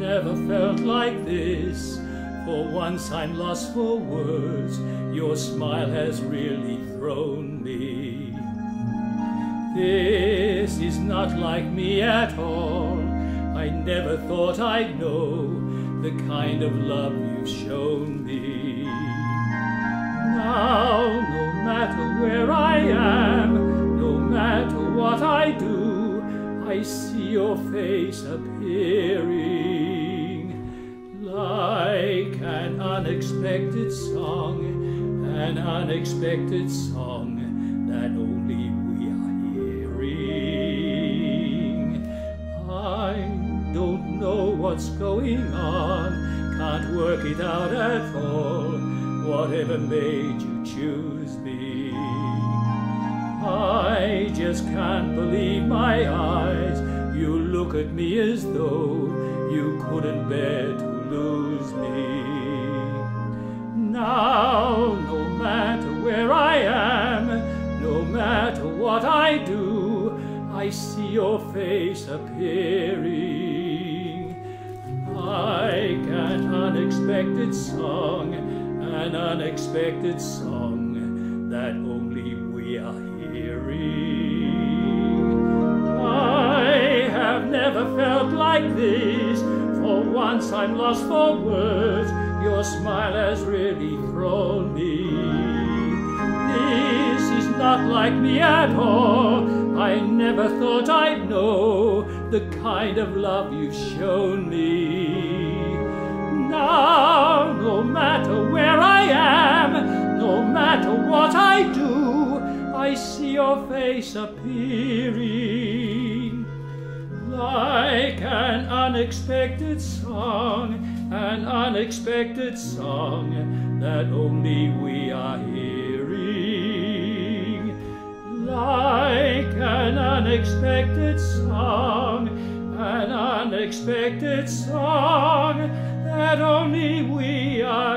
felt like this. For once I'm lost for words. Your smile has really thrown me. This is not like me at all. I never thought I'd know the kind of love you've shown me. Now, I see your face appearing like an unexpected song, an unexpected song that only we are hearing. I don't know what's going on, can't work it out at all. Whatever made you choose me? Just can't believe my eyes. You look at me as though you couldn't bear to lose me. Now, no matter where I am, no matter what I do, I see your face appearing like an unexpected song, an unexpected song that only we are hearing. Felt like this. For once I'm lost for words. Your smile has really thrown me. This is not like me at all. I never thought I'd know the kind of love you've shown me. Now, no matter where I am, no matter what I do, I see your face appearing like an unexpected song, an unexpected song that only we are hearing. Like an unexpected song, an unexpected song that only we are.